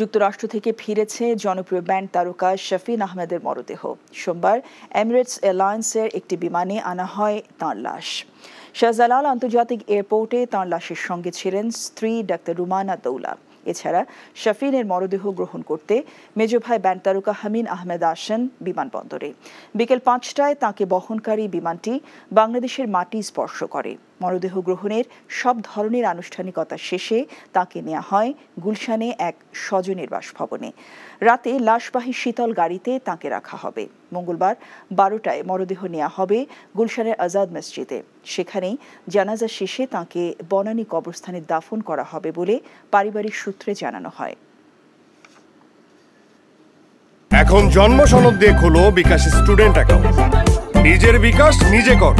যুক্তরাষ্ট্র থেকে ফিরেছে জনপ্রিয় ব্যান্ড তারকা শফিন আহমেদের মরদেহ। সোমবার এমিরেটস এয়ারলাইন্সের একটি বিমানে আনা হয় তাঁর লাশ। শাহজালাল আন্তর্জাতিক এয়ারপোর্টে তাঁর লাশের সঙ্গে ছিলেন স্ত্রী ডাক্তার রুমানা দৌলা। এছাড়া শফিনের মরদেহ গ্রহণ করতে মেজ ভাই ব্যান্ড তারকা হামিন আহমেদ আসেন বিমানবন্দরে। বিকেল পাঁচটায় তাকে বহনকারী বিমানটি বাংলাদেশের মাটি স্পর্শ করে। মরদেহ গ্রহণের সব ধরনের আনুষ্ঠানিকতা শেষে তাকে নেওয়া হয় গুলশানে এক স্বজনের বাসভবনে রাতে লাশবাহী শীতল গাড়িতে তাকে রাখা হবে। মঙ্গলবার বারোটায় মরদেহ নেওয়া হবে গুলশানের আজাদ মসজিদে। সেখানেই জানাজা শেষে তাকে বনানী কবরস্থানে দাফন করা হবে বলে পারিবারিক সূত্রে জানানো হয়। এখন জন্ম সনদ দিয়ে খোলো বিকাশ স্টুডেন্ট অ্যাকাউন্ট। নিজের বিকাশ নিজে কর।